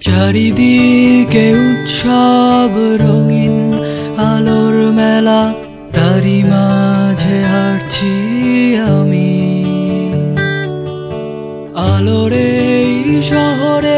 চারিদিকে উৎসব রঙিন আলোর মেলা তারি মাঝে হাঁটছি আমি। আলোরে শহরে